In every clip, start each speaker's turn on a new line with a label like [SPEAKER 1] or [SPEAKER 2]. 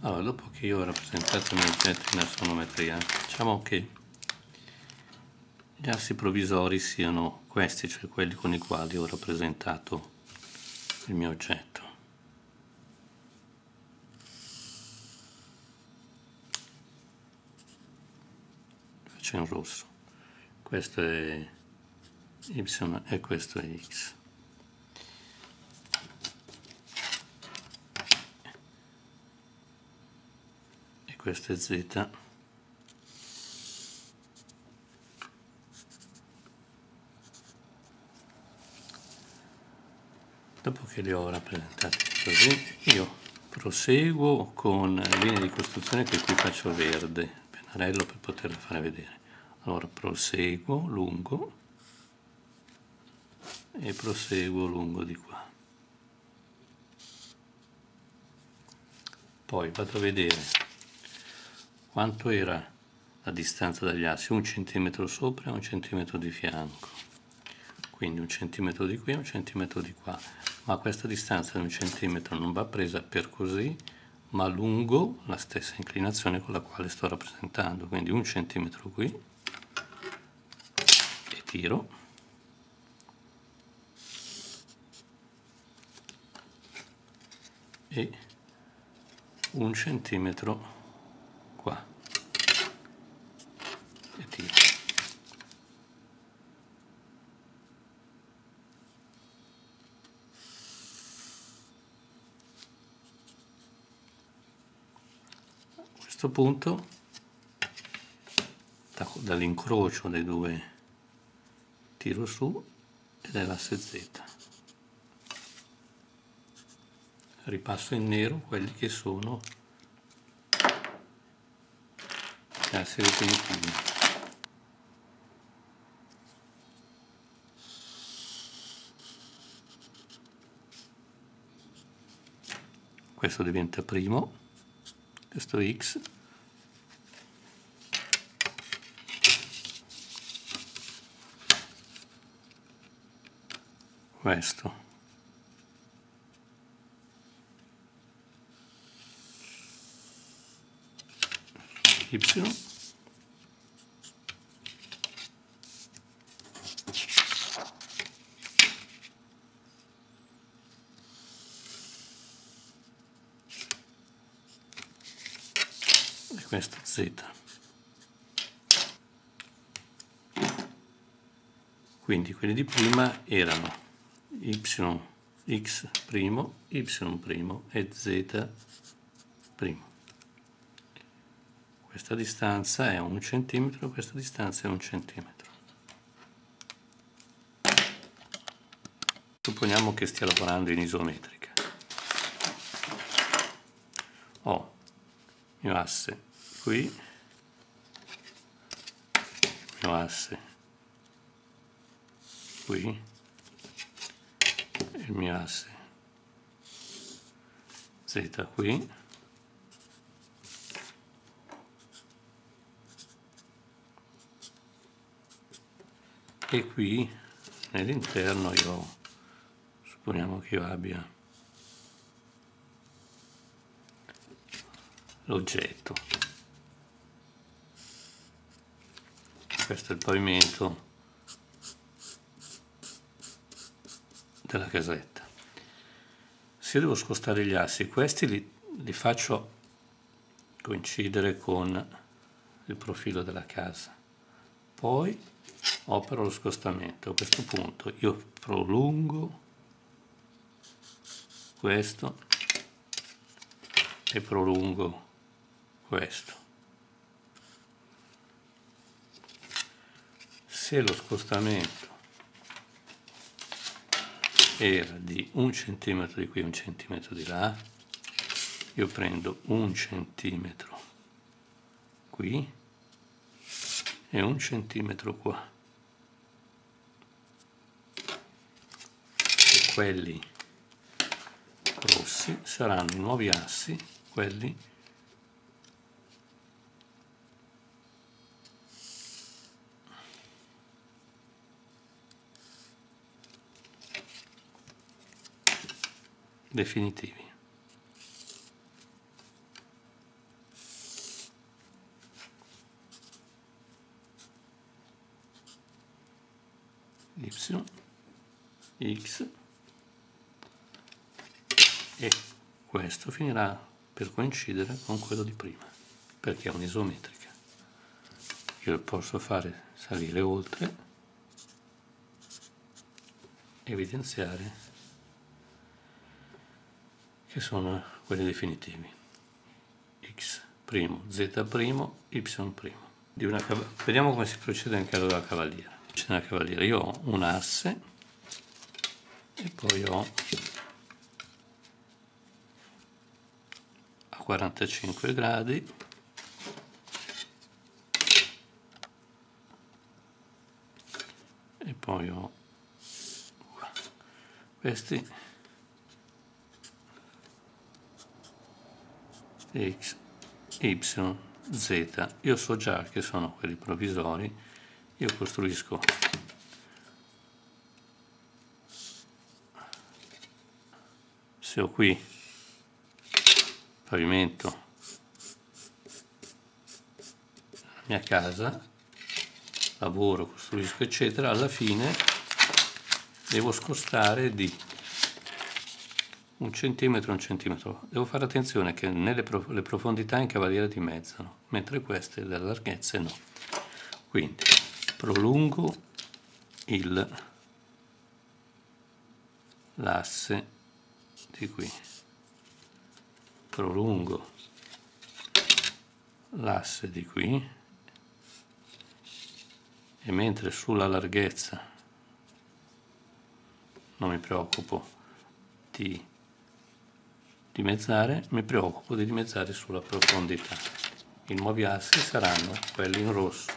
[SPEAKER 1] Allora, dopo che io ho rappresentato i miei oggetti in astronometria, diciamo che gli assi provvisori siano questi, cioè quelli con i quali ho rappresentato il mio oggetto. Faccio in rosso. Questo è y e questo è x. Questo è z. Dopo che li ho rappresentati così, io proseguo con le linee di costruzione che qui faccio verde, pennarello per poterle fare vedere. Allora proseguo lungo e proseguo lungo di qua. Poi vado a vedere quanto era la distanza dagli assi, un centimetro sopra e un centimetro di fianco. Quindi un centimetro di qui e un centimetro di qua. Ma questa distanza di un centimetro non va presa per così, ma lungo la stessa inclinazione con la quale sto rappresentando. Quindi un centimetro qui e tiro e un centimetro qua. E tiro punto dall'incrocio dei due tiro su ed è l'asse z. Ripasso in nero quelli che sono gli assi definitivi. Questo diventa primo, questo x, questo y. E questo z. Quindi quelli di prima erano y x primo y primo e z primo questa distanza è un centimetro, questa distanza è un centimetro. Supponiamo che stia lavorando in isometrica. Ho il mio asse qui, il mio asse qui, il mio asse z qui, e qui nell'interno io supponiamo che io abbia l'oggetto. Questo è il pavimento della casetta. Se devo scostare gli assi questi li, li faccio coincidere con il profilo della casa. Poi opero lo scostamento. A questo punto io prolungo questo e prolungo questo. Se lo scostamento era di un centimetro di qui un centimetro di là io prendo un centimetro qui e un centimetro qua quelli rossi saranno i nuovi assi, quelli definitivi. Y, X, e questo finirà per coincidere con quello di prima, perché è un'isometrica. Io posso fare salire oltre, evidenziare che sono quelli definitivi. x', z', y'. Di una Vediamo come si procede in caso della cavaliera. Una cavaliera, io ho un asse e poi ho 45 gradi. E poi ho questi. X, y, z. Io so già che sono quelli provvisori. Io costruisco se ho qui pavimento la mia casa, lavoro, costruisco eccetera, alla fine devo scostare di un centimetro, un centimetro. Devo fare attenzione che nelle prof le profondità in cavaliera dimezzano, mentre queste le larghezze no. Quindi prolungo l'asse di qui prolungo l'asse di qui e mentre sulla larghezza non mi preoccupo di dimezzare, mi preoccupo di dimezzare sulla profondità. I nuovi assi saranno quelli in rosso.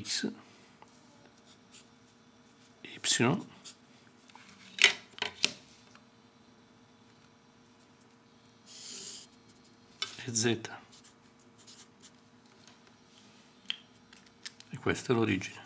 [SPEAKER 1] X, y, e z. E questa è l'origine.